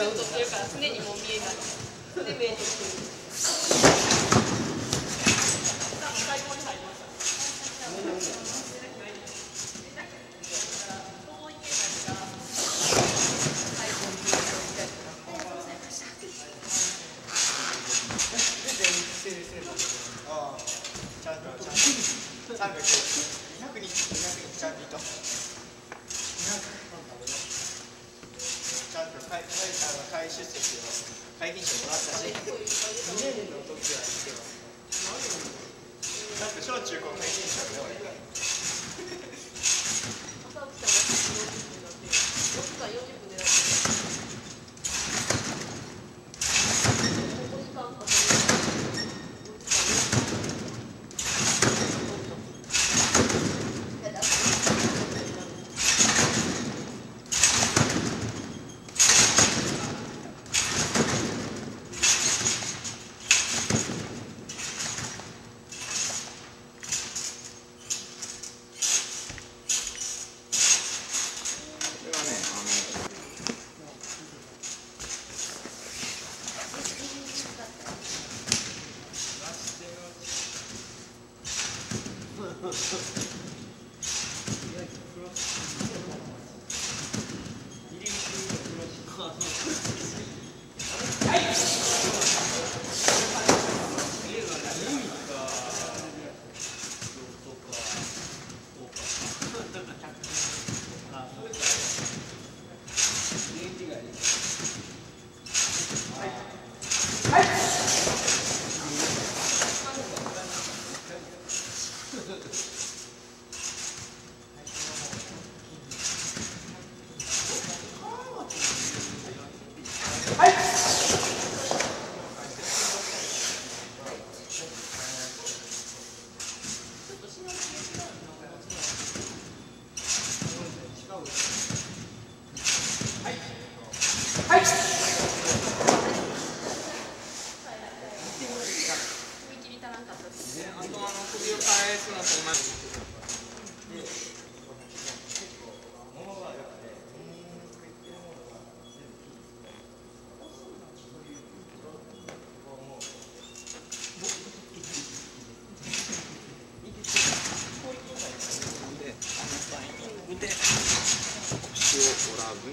撮ってるから常にもう見えない常目取ってる最高に入りちゃんとちゃんと300 200日200日ちゃんとちゃんと会会あの会出席を会議所もらったし2年の時は行ってますなんか小中高会議所で俺朝起きたら6時40分になって6時間40分狙って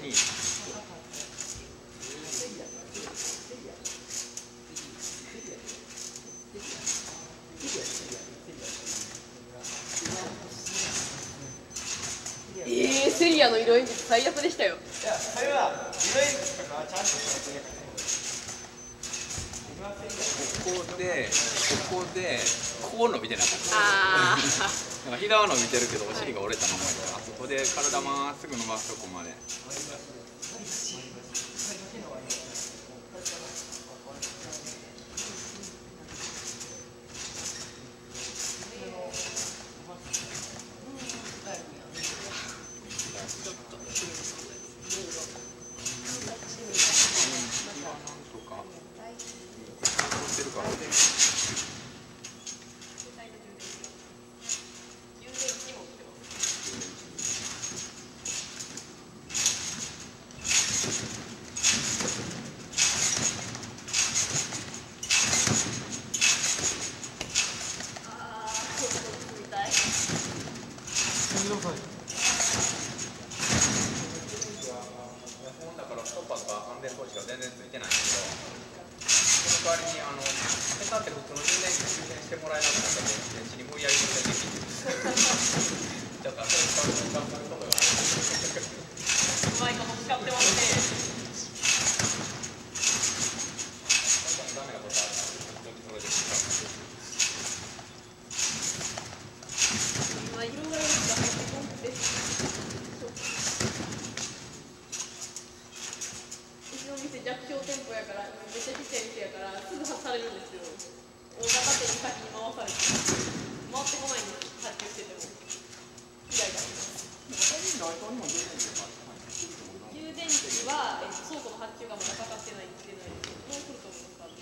に。えー、セリアの色鉛筆最悪でしたよ。いやそれは色鉛筆とかはちゃんとやってるからねここでここでこう伸びてなかった。ああなんか膝は伸びてるけどお尻が折れたままやからあそこで体まっすぐ伸ばすとこまでとか残ってるからね充電器持ってますああ、ちょっとみたい。だからストッパーとか安全然ついてないんだけどその代わりにあの下手って普通の充電器充電してもらえなくなった電池に無理やり充電できるだからそれ使う使うことがあるうまいこと使ってますね。ダメなことあるそれで使う今色が入ってこんで。うちの店弱小店舗やから、めっちゃちっちゃい店やから、すぐ発されるんですよ。大型店に先に回されて。回ってこないんです。発注してても。イライラします。充電器は、えっと、倉庫の発注がまだかかってないんでないです。もう来ると思います。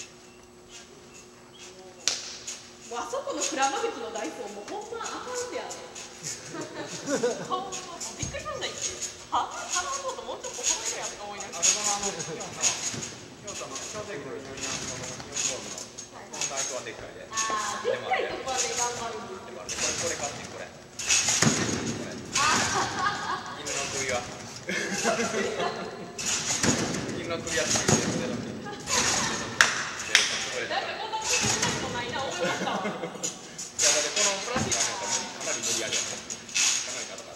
もうあそこの鞍馬口のダイソーもほんまあかんでやねほんまびっくりしたんだ一瞬は頼もうともうちょっと止めるやんとか思いな。あそこのあの京都の京都のユニオンのユニオンボールの本当はでっかいであーでっかいとこはね頑張るんですでもこれこれ買ってこれこれ犬の首輪犬の首輪ついてるでこれだなんかこんなことしたことないな思いやだってこのプラスチックはなんかなり無理やりやったかなり硬か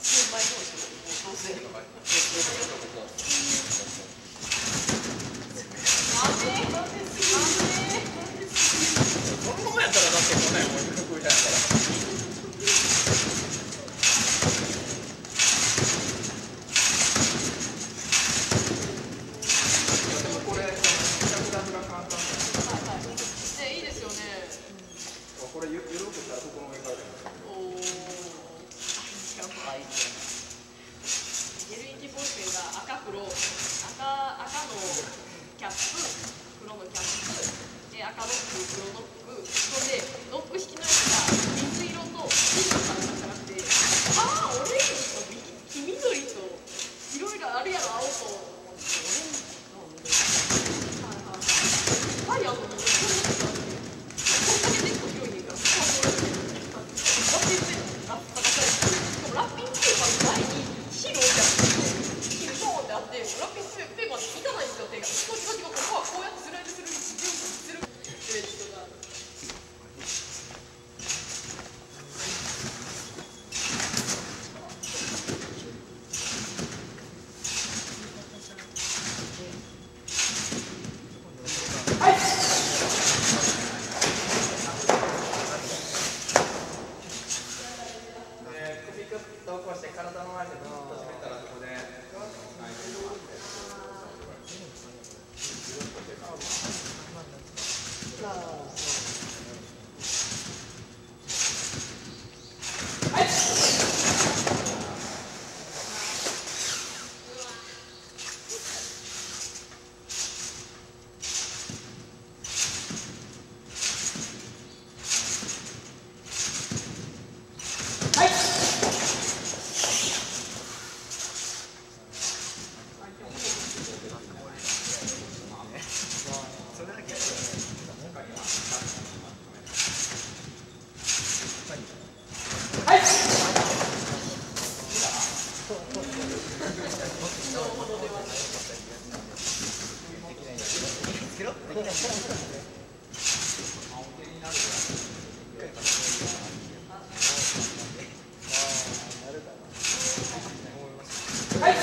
はい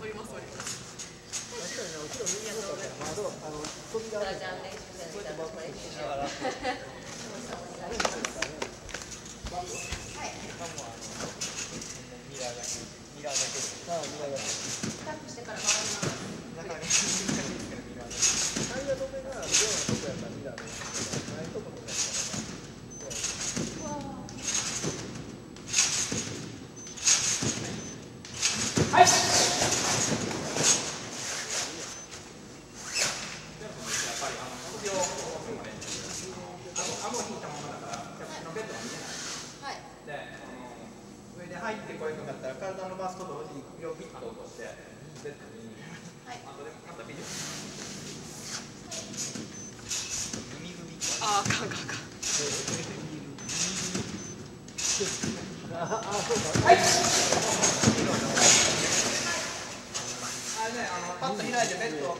おります顎引いたままだから着地のベッドが見えないはいであの上で入ってこいかかったら体伸ばすと同時に首をピッと落としてベッドにはいあとでまたビデオあーあかかんんパッと開いてベッド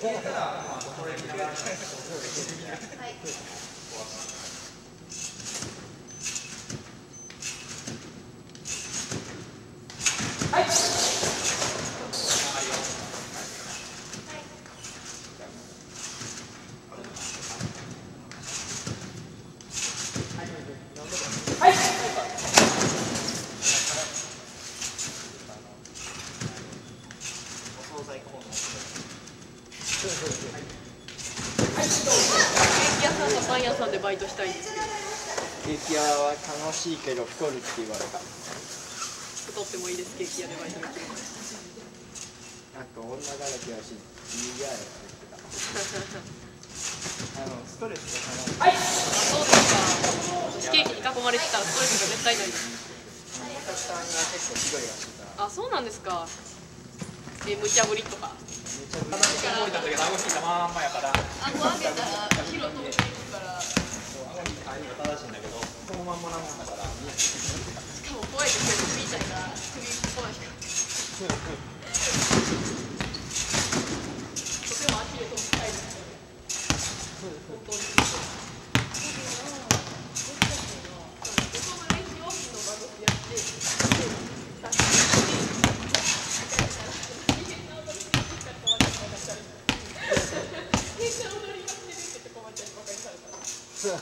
消えたらまあこれ見ながらお惣菜コーナーケーキ屋さんとパン屋さんでバイトしたいんですけど激ヤは楽しいけど太るって言われた。太ってもいいです。ケーキ屋でバイトできるあと女だらけはし嫌やって言ってた。あのストレスがかなそうですか。ケーキに囲まれてたらストレスが絶対ないあそうなんですか。え無茶ぶりとか。めちゃく片付け動いた時顎引いたまんまやから顎上げたら火の飛んでいくからしそう顎引いた範囲が正しいんだけどそのまんまなもんだからかも怖いですよ首痛いから首怖いからとても足で飛びたいですよね本当にその練習を昨日バグってやってさっき確か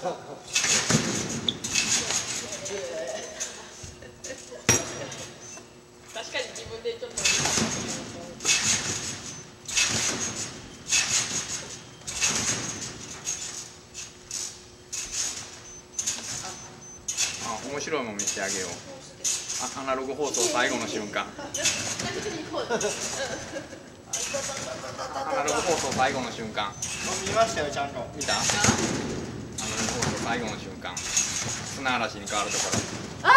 に自分でちょっとあ面白いもん見せてあげよう。あアナログ放送最後の瞬間。アナログ放送最後の瞬間。見ましたよちゃんと。見た？最後の瞬間砂嵐に変わるところ。あ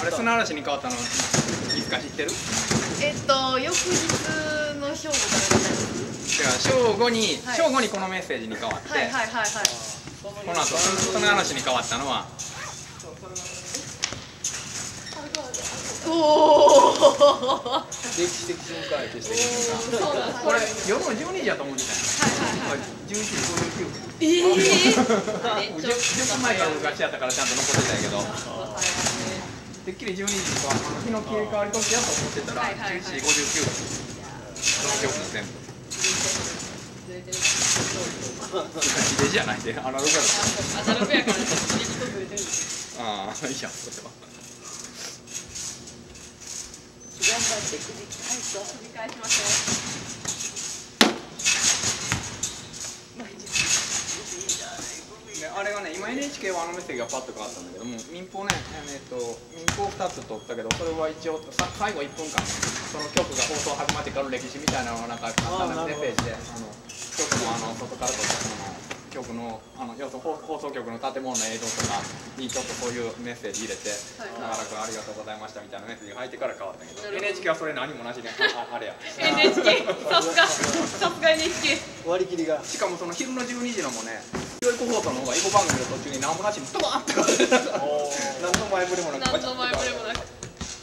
あれ砂嵐に変わったのいつか知ってる？ーえっと翌日の正午から正午に、はい。正午にこのメッセージに変わって、はいはいはいはい。この後砂嵐に変わったのはおお歴史的瞬間歴史的瞬間これ夜の12時やと思ってたんやはいはいはい11時59分ええー、10, 10分前から昔やったからちゃんと残ってたんやけどてっきり12時とか日の切り替わり時やと思ってたら11時59分その曲も全部入れじゃないでアナログやろアナログやからちょっとずれてるんですああいいやそれはりしましょであれがね今 NHK はあのメッセージがパッと変わったんだけど。も民放ねえー、と民放2つ取ったけど。それは一応さ最後1分間その曲が放送始まってからの歴史みたいなのがなんか簡単なメッセージであの曲もあの外から撮ったその曲のあの要するに放放送局の建物の映像とかにちょっとそういうメッセージ入れて「はい。長らくありがとうございました」みたいなメッセージが入ってから変わったけど。NHK はそれ何もなしであああれや。NHK さすが。さすが NHK 割り切りが。しかもその昼の12時のもね教育放送の方が囲碁番組の途中に何もなしにドバーンって変わってた何の前触れもなく。何の前触れもなく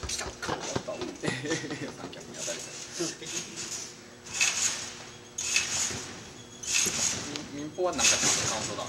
来たかったって三脚に当たり民民放はなんかちょっと感想だ